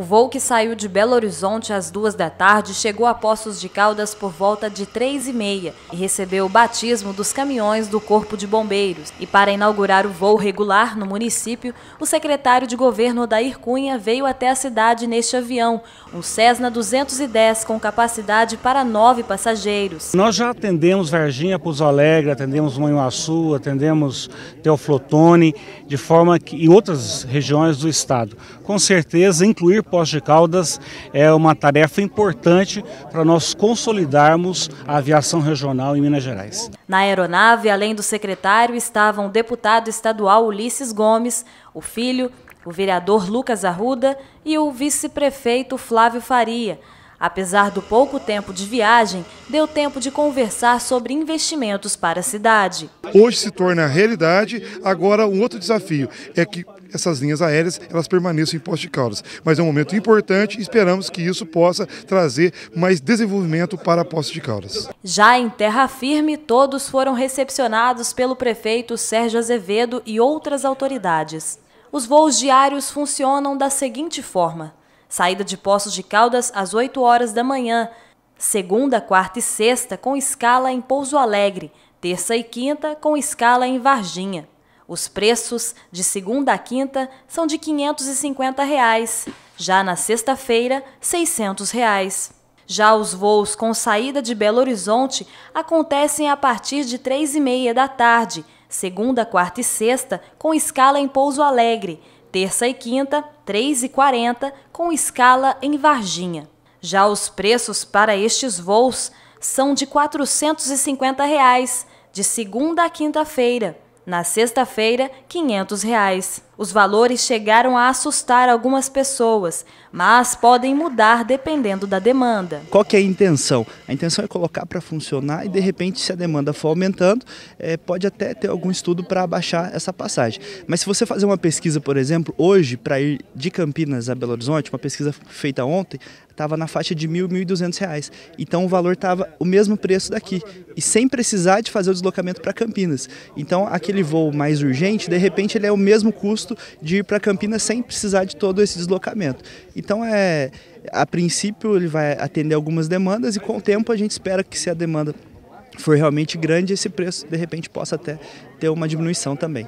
O voo que saiu de Belo Horizonte às duas da tarde chegou a Poços de Caldas por volta de três e meia e recebeu o batismo dos caminhões do Corpo de Bombeiros. E para inaugurar o voo regular no município, o secretário de governo Odair Cunha veio até a cidade neste avião, um Cessna 210 com capacidade para nove passageiros. Nós já atendemos Varginha, Pouso Alegre, atendemos Manhuaçu, atendemos Teoflotone, de forma que e outras regiões do estado. Com certeza, incluir Poços de Caldas é uma tarefa importante para nós consolidarmos a aviação regional em Minas Gerais. Na aeronave, além do secretário, estavam o deputado estadual Ulisses Gomes, o filho, o vereador Lucas Arruda e o vice-prefeito Flávio Faria. Apesar do pouco tempo de viagem, deu tempo de conversar sobre investimentos para a cidade. Hoje se torna realidade, agora um outro desafio é que essas linhas aéreas elas permaneçam em Poços de Caldas. Mas é um momento importante e esperamos que isso possa trazer mais desenvolvimento para Poços de Caldas. Já em terra firme, todos foram recepcionados pelo prefeito Sérgio Azevedo e outras autoridades. Os voos diários funcionam da seguinte forma: Saída de Poços de Caldas às 8 horas da manhã. Segunda, quarta e sexta com escala em Pouso Alegre. Terça e quinta com escala em Varginha. Os preços de segunda a quinta são de 550 reais. Já na sexta-feira, 600 reais. Já os voos com saída de Belo Horizonte acontecem a partir de três e meia da tarde, segunda, quarta e sexta, com escala em Pouso Alegre, terça e quinta, 3,40, com escala em Varginha. Já os preços para estes voos são de 450 reais, de segunda a quinta-feira. Na sexta-feira, 500 reais. Os valores chegaram a assustar algumas pessoas, mas podem mudar dependendo da demanda. Qual que é a intenção? A intenção é colocar para funcionar e de repente se a demanda for aumentando, é, pode até ter algum estudo para abaixar essa passagem. Mas se você fazer uma pesquisa, por exemplo, hoje para ir de Campinas a Belo Horizonte, uma pesquisa feita ontem, estava na faixa de mil, mil e duzentos reais. Então o valor estava o mesmo preço daqui e sem precisar de fazer o deslocamento para Campinas. Então aquele voo mais urgente, de repente ele é o mesmo custo de ir para Campinas sem precisar de todo esse deslocamento. Então é, a princípio ele vai atender algumas demandas e com o tempo a gente espera que se a demanda for realmente grande, esse preço de repente possa até ter uma diminuição também.